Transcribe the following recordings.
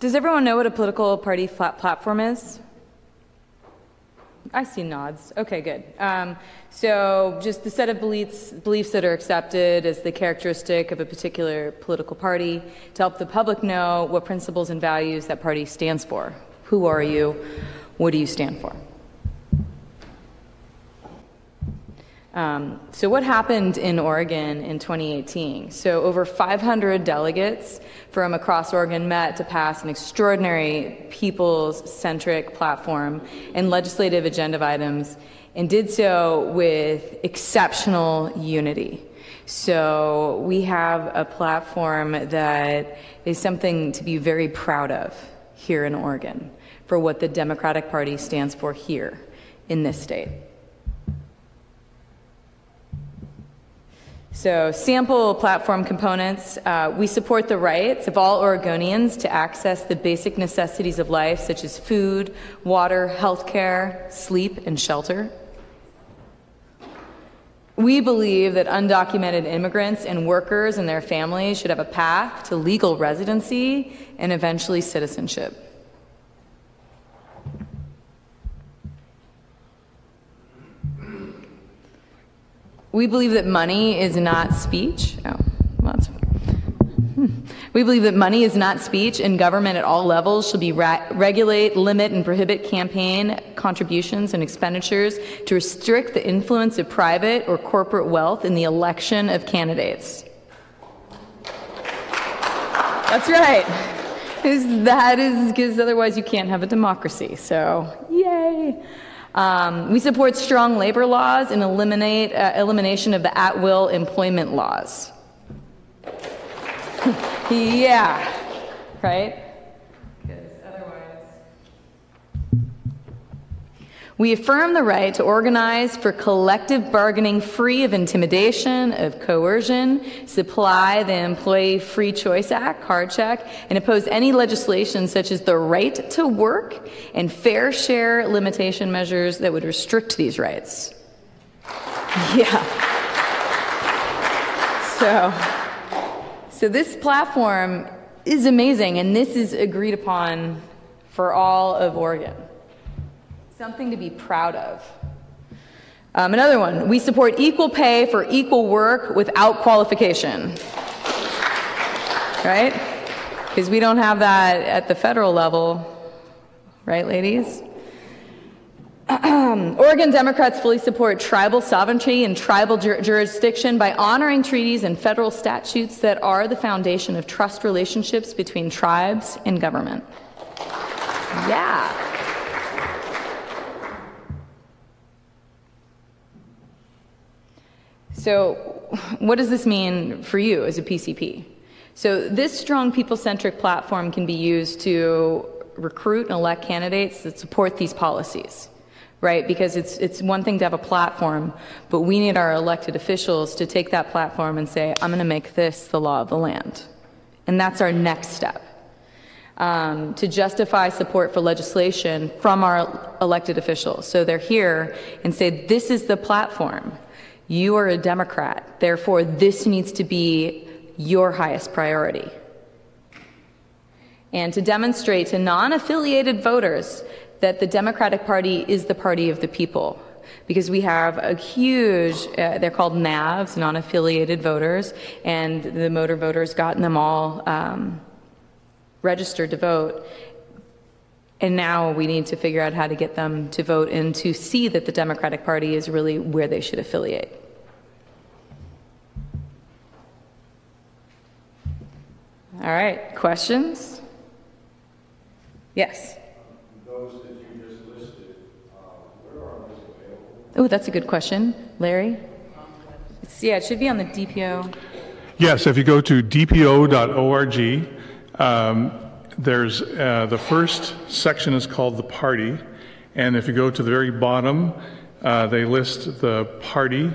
Does everyone know what a political party platform is? I see nods. Okay, good. Um, so, just the set of beliefs, beliefs that are accepted as the characteristic of a particular political party to help the public know what principles and values that party stands for. Who are you? What do you stand for? Um, so, what happened in Oregon in 2018? So, over 500 delegates from across Oregon met to pass an extraordinary people's centric platform and legislative agenda items, and did so with exceptional unity. So, we have a platform that is something to be very proud of here in Oregon for what the Democratic Party stands for here in this state. So, sample platform components. Uh, we support the rights of all Oregonians to access the basic necessities of life, such as food, water, health care, sleep, and shelter. We believe that undocumented immigrants and workers and their families should have a path to legal residency and eventually citizenship. We believe that money is not speech. Oh, well, hmm. We believe that money is not speech, and government at all levels should be ra- regulate, limit, and prohibit campaign contributions and expenditures to restrict the influence of private or corporate wealth in the election of candidates. That's right. That is because otherwise you can't have a democracy. So, yay. Um, we support strong labor laws and eliminate uh, elimination of the at-will employment laws. yeah, right. We affirm the right to organize for collective bargaining free of intimidation, of coercion, supply the Employee Free Choice Act, card check, and oppose any legislation such as the right to work and fair share limitation measures that would restrict these rights. Yeah. So, so this platform is amazing, and this is agreed upon for all of Oregon. Something to be proud of. Um, another one, we support equal pay for equal work without qualification. Right? Because we don't have that at the federal level. Right, ladies? Oregon Democrats fully support tribal sovereignty and tribal jur- jurisdiction by honoring treaties and federal statutes that are the foundation of trust relationships between tribes and government. Yeah. So, what does this mean for you as a PCP? So, this strong people centric platform can be used to recruit and elect candidates that support these policies, right? Because it's, it's one thing to have a platform, but we need our elected officials to take that platform and say, I'm going to make this the law of the land. And that's our next step. Um, to justify support for legislation from our elected officials. So they're here and say, This is the platform. You are a Democrat, therefore, this needs to be your highest priority. And to demonstrate to non affiliated voters that the Democratic Party is the party of the people. Because we have a huge, uh, they're called NAVs, non affiliated voters, and the motor voters gotten them all um, registered to vote. And now we need to figure out how to get them to vote and to see that the Democratic Party is really where they should affiliate. All right, questions? Yes. Those that you just listed, uh, where are those available? Oh, that's a good question. Larry? It's, yeah, it should be on the DPO. Yes, if you go to dpo.org, um, there's uh, the first section is called the party, and if you go to the very bottom, uh, they list the party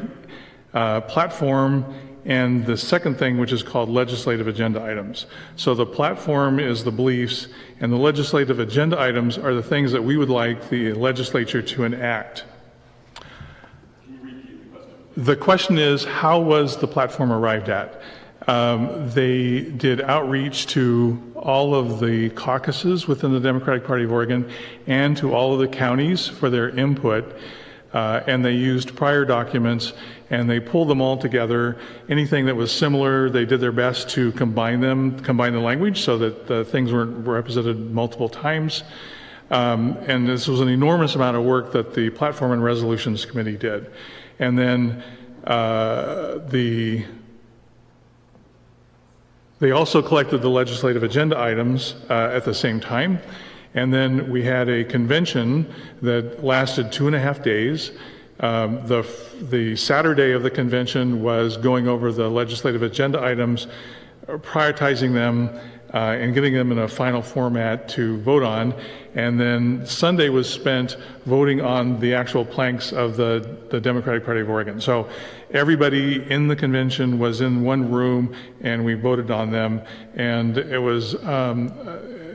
uh, platform and the second thing, which is called legislative agenda items. So the platform is the beliefs, and the legislative agenda items are the things that we would like the legislature to enact. The question is, how was the platform arrived at? Um, they did outreach to all of the caucuses within the Democratic Party of Oregon and to all of the counties for their input. Uh, and they used prior documents and they pulled them all together. Anything that was similar, they did their best to combine them, combine the language so that the things weren't represented multiple times. Um, and this was an enormous amount of work that the Platform and Resolutions Committee did. And then uh, the they also collected the legislative agenda items uh, at the same time. And then we had a convention that lasted two and a half days. Um, the, the Saturday of the convention was going over the legislative agenda items, prioritizing them, uh, and getting them in a final format to vote on. And then Sunday was spent voting on the actual planks of the, the Democratic Party of Oregon. So everybody in the convention was in one room and we voted on them. And it was, um,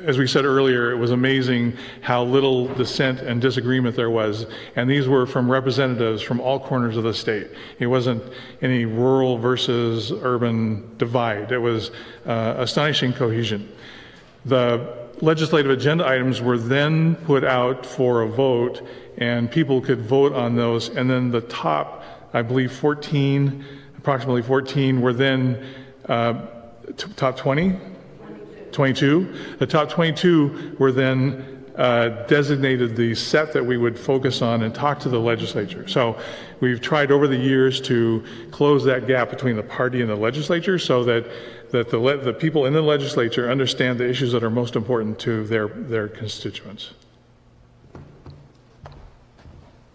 as we said earlier, it was amazing how little dissent and disagreement there was. And these were from representatives from all corners of the state. It wasn't any rural versus urban divide. It was uh, astonishing cohesion. The legislative agenda items were then put out for a vote, and people could vote on those. And then the top, I believe, 14, approximately 14, were then uh, t- top 20 22. The top 22 were then uh, designated the set that we would focus on and talk to the legislature. So we've tried over the years to close that gap between the party and the legislature so that, that the, le- the people in the legislature understand the issues that are most important to their, their constituents.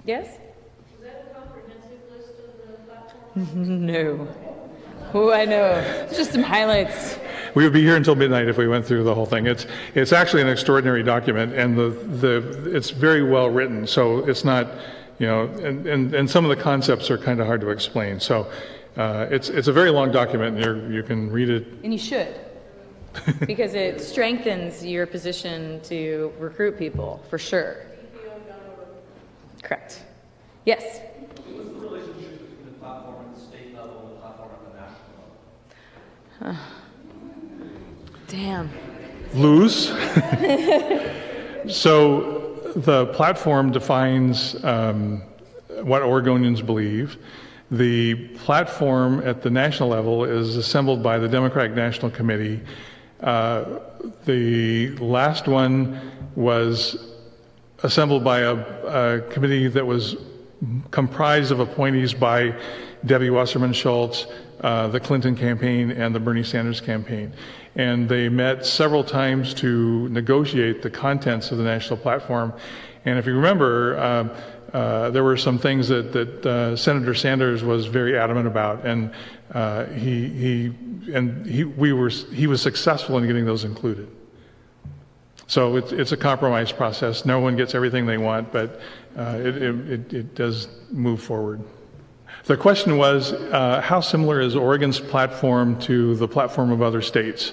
Yes? Is that a comprehensive list of the platforms? No. Oh, I know. Just some highlights. We would be here until midnight if we went through the whole thing. It's it's actually an extraordinary document, and the the it's very well written. So it's not, you know, and and, and some of the concepts are kind of hard to explain. So uh, it's it's a very long document, and you you can read it. And you should. because it strengthens your position to recruit people, for sure. Correct. Yes. What's the relationship between the platform at the state level and the platform at the national level? Damn. lose. so the platform defines um, what Oregonians believe. The platform at the national level is assembled by the Democratic National Committee. Uh, the last one was assembled by a, a committee that was comprised of appointees by Debbie Wasserman Schultz, uh, the Clinton campaign, and the Bernie Sanders campaign. And they met several times to negotiate the contents of the national platform. And if you remember, uh, uh, there were some things that, that uh, Senator Sanders was very adamant about, and uh, he, he, and he, we were, he was successful in getting those included. So it's, it's a compromise process. No one gets everything they want, but it, it, it, does move forward. The question was uh, how similar is Oregon's platform to the platform of other states?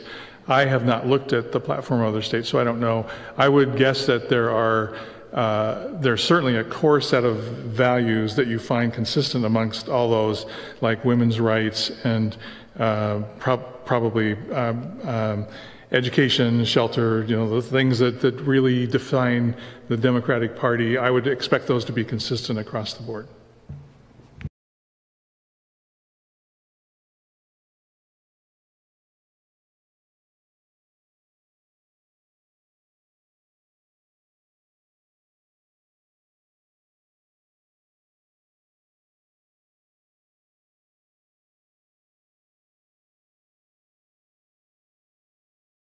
I have not looked at the platform of other states, so I don't know. I would guess that there are. Uh, there's certainly a core set of values that you find consistent amongst all those, like women's rights and uh, pro- probably um, um, education, shelter, you know, the things that, that really define the Democratic Party, I would expect those to be consistent across the board.